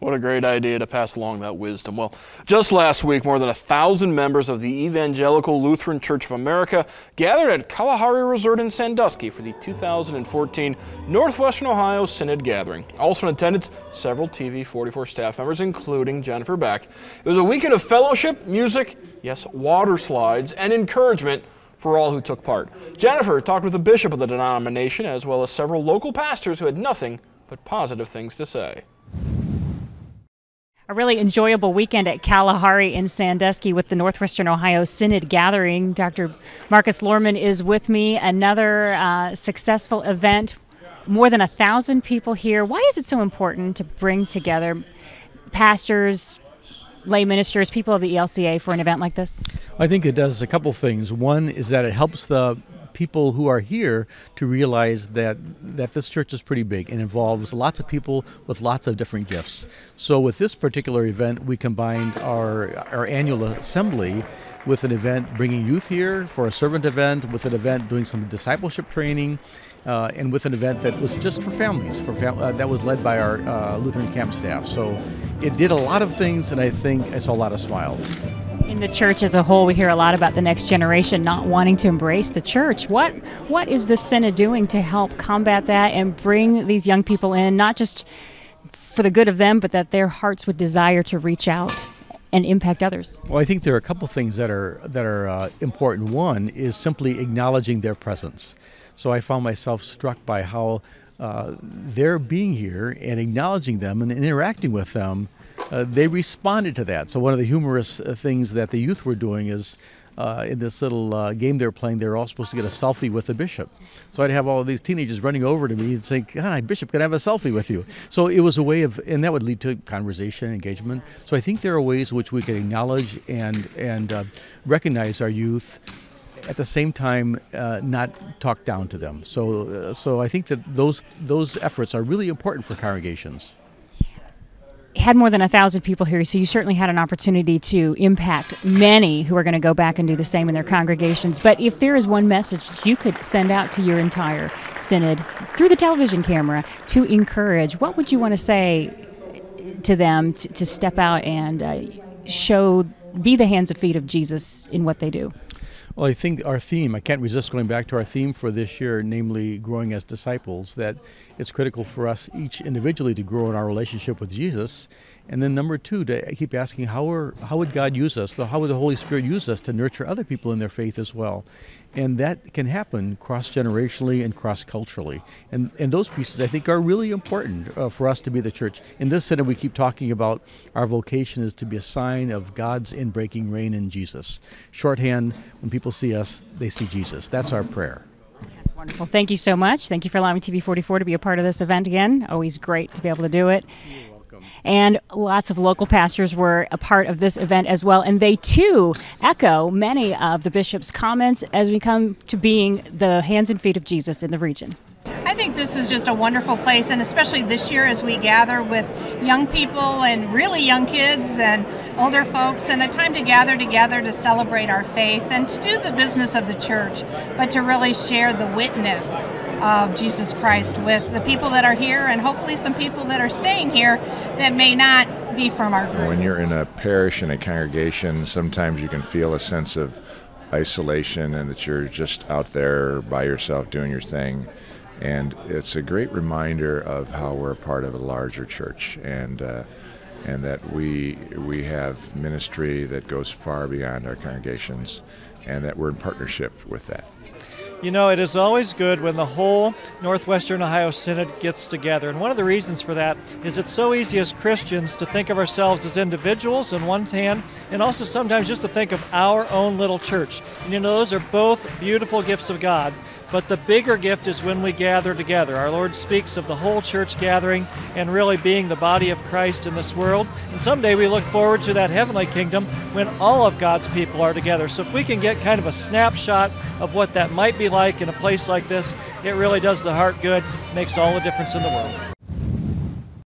What a great idea to pass along that wisdom. Well, just last week, more than a thousand members of the Evangelical Lutheran Church of America gathered at Kalahari Resort in Sandusky for the 2014 Northwestern Ohio Synod Gathering. Also in attendance, several TV 44 staff members, including Jennifer Beck. It was a weekend of fellowship, music, yes, water slides, and encouragement for all who took part. Jennifer talked with the bishop of the denomination as well as several local pastors who had nothing but positive things to say a really enjoyable weekend at Kalahari in Sandusky with the Northwestern Ohio Synod Gathering. Dr. Marcus Lohrmann is with me. Another uh, successful event. More than a thousand people here. Why is it so important to bring together pastors, lay ministers, people of the ELCA for an event like this? I think it does a couple things. One is that it helps the people who are here to realize that that this church is pretty big and involves lots of people with lots of different gifts. So with this particular event, we combined our our annual assembly with an event bringing youth here for a servant event, with an event doing some discipleship training, uh, and with an event that was just for families. For fam- uh, that was led by our uh, Lutheran camp staff. So it did a lot of things, and I think I saw a lot of smiles. In the church as a whole, we hear a lot about the next generation not wanting to embrace the church. What what is the synod doing to help combat that and bring these young people in, not just for the good of them, but that their hearts would desire to reach out and impact others? Well, I think there are a couple things that are that are uh, important. One is simply acknowledging their presence. So I found myself struck by how uh, their being here and acknowledging them and interacting with them uh, they responded to that. So one of the humorous uh, things that the youth were doing is uh, in this little uh, game they were playing, they were all supposed to get a selfie with the bishop. So I'd have all these teenagers running over to me and saying, "Hi, bishop, can I have a selfie with you?" So it was a way of, and that would lead to conversation, engagement. So I think there are ways in which we can acknowledge and and uh, recognize our youth at the same time uh, not talk down to them. So, so I think that those those efforts are really important for congregations had more than a thousand people here, so you certainly had an opportunity to impact many who are going to go back and do the same in their congregations. But if there is one message you could send out to your entire synod through the television camera to encourage, what would you want to say to them to, to step out and uh, show, be the hands and feet of Jesus in what they do? Well, I think our theme, I can't resist going back to our theme for this year, namely growing as disciples, that it's critical for us each individually to grow in our relationship with Jesus. And then number two, to keep asking how, are, how would God use us? How would the Holy Spirit use us to nurture other people in their faith as well? and that can happen cross generationally and cross culturally. And and those pieces I think are really important uh, for us to be the church. In this synod, we keep talking about our vocation is to be a sign of God's inbreaking reign in Jesus. Shorthand, when people see us, they see Jesus. That's our prayer. That's wonderful. Thank you so much. Thank you for allowing TV44 to be a part of this event again. Always great to be able to do it. And lots of local pastors were a part of this event as well. And they too echo many of the bishop's comments as we come to being the hands and feet of Jesus in the region. I think this is just a wonderful place, and especially this year as we gather with young people and really young kids and older folks, and a time to gather together to celebrate our faith and to do the business of the church, but to really share the witness of Jesus Christ with the people that are here and hopefully some people that are staying here that may not be from our group. When you're in a parish and a congregation, sometimes you can feel a sense of isolation and that you're just out there by yourself doing your thing. And it's a great reminder of how we're a part of a larger church and uh, and that we we have ministry that goes far beyond our congregations and that we're in partnership with that. You know, it is always good when the whole Northwestern Ohio Synod gets together. And one of the reasons for that is it's so easy as Christians to think of ourselves as individuals on one hand, and also sometimes just to think of our own little church. And you know, those are both beautiful gifts of God. But the bigger gift is when we gather together. Our Lord speaks of the whole church gathering and really being the body of Christ in this world. And someday we look forward to that heavenly kingdom when all of God's people are together. So if we can get kind of a snapshot of what that might like in a place like this, it really does the heart good, makes all the difference in the world.